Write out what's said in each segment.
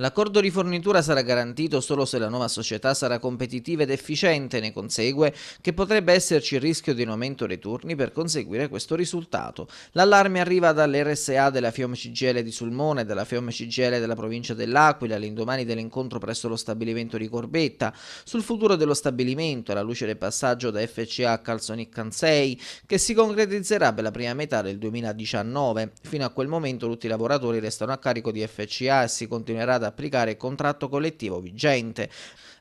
L'accordo di fornitura sarà garantito solo se la nuova società sarà competitiva ed efficiente, ne consegue che potrebbe esserci il rischio di un aumento dei turni per conseguire questo risultato. L'allarme arriva dall'RSA della Fiom CGL di Sulmone dalla Fiom CGL della provincia dell'Aquila all'indomani dell'incontro presso lo stabilimento di Corbetta sul futuro dello stabilimento alla luce del passaggio da FCA a Calzonic Cansei che si concretizzerà per la prima metà del 2019. Fino a quel momento tutti i lavoratori restano a carico di FCA e si continuerà ad applicare il contratto collettivo vigente.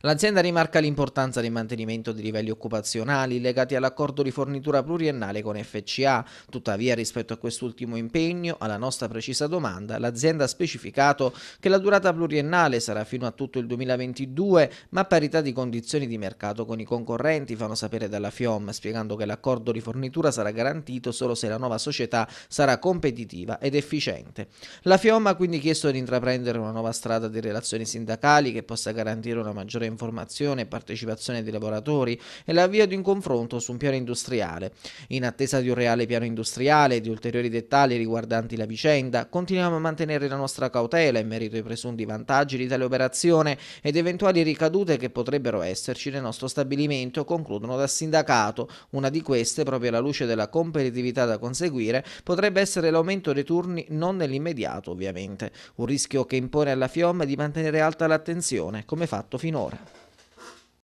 L'azienda rimarca l'importanza del mantenimento di livelli occupazionali legati all'accordo di fornitura pluriennale con FCA. Tuttavia, rispetto a quest'ultimo impegno, alla nostra precisa domanda, l'azienda ha specificato che la durata pluriennale sarà fino a tutto il 2022, ma a parità di condizioni di mercato con i concorrenti, fanno sapere dalla FIOM, spiegando che l'accordo di fornitura sarà garantito solo se la nuova società sarà competitiva ed efficiente. La FIOM ha quindi chiesto di intraprendere una nuova strada di relazioni sindacali che possa garantire una maggiore informazione e partecipazione dei lavoratori e l'avvio di un confronto su un piano industriale. In attesa di un reale piano industriale e di ulteriori dettagli riguardanti la vicenda, continuiamo a mantenere la nostra cautela in merito ai presunti vantaggi di tale operazione ed eventuali ricadute che potrebbero esserci nel nostro stabilimento, concludono dal sindacato. Una di queste, proprio alla luce della competitività da conseguire, potrebbe essere l'aumento dei turni non nell'immediato ovviamente, un rischio che impone alla FIOM di mantenere alta l'attenzione, come fatto finora.